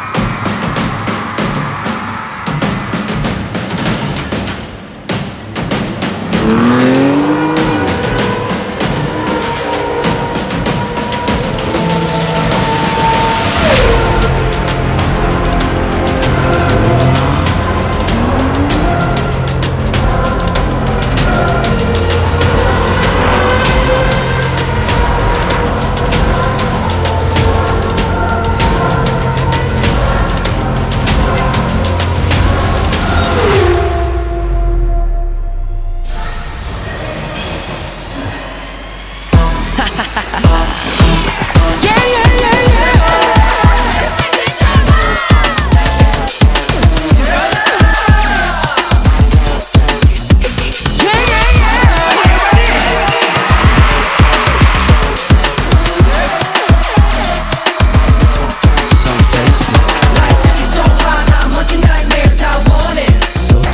you